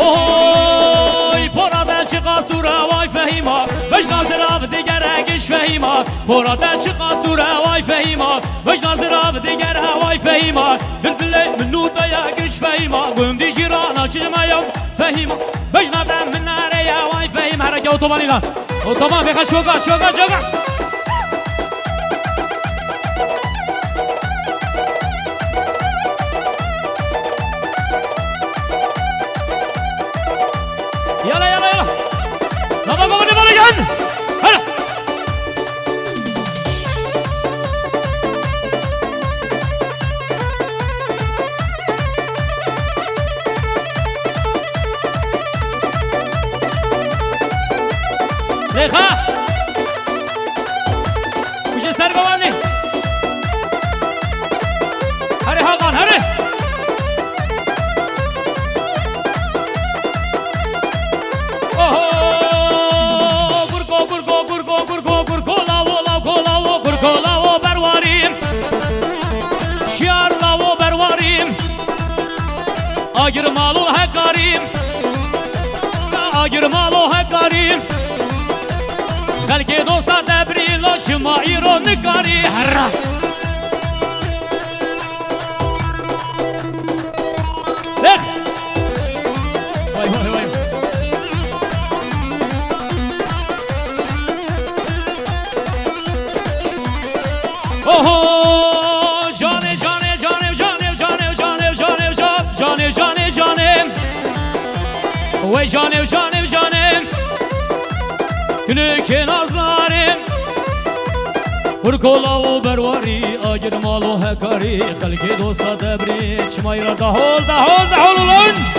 اوهوی پر آتش قاسو وای فهیما بشناس آب دیگر اگش فهیما پر آتش قاسو وای فهیما بشناس آب دیگر هوای فهیما دل دل منو تا یکش فهیما گندی جیرانا چجمایم فهیما بشنا بم من نره یوای فهیم حرکه اوتوبانیلا اوتوبان بخش شوگا شوگا شوگا Leha! Kuje şey sar bavani! Hare Hakan, hare! Oho! Burgo, burgo, burgo, burgo, lavo, lavo, lavo, burgo, lavo, bervarim! Şiar lavo, bervarim! Agir malul hekarim! Agir malul Xelke dosta debrilo çima iro nikari herra Lek Vay vay vay. Oho! Cane cane cane cane cane cane cane cane cane cane Vay cane cane cane Külüke nazarem Hurkola u bervari Agir malo hekari Halki dosta debri Çmayra dahol dahol dahol ulan!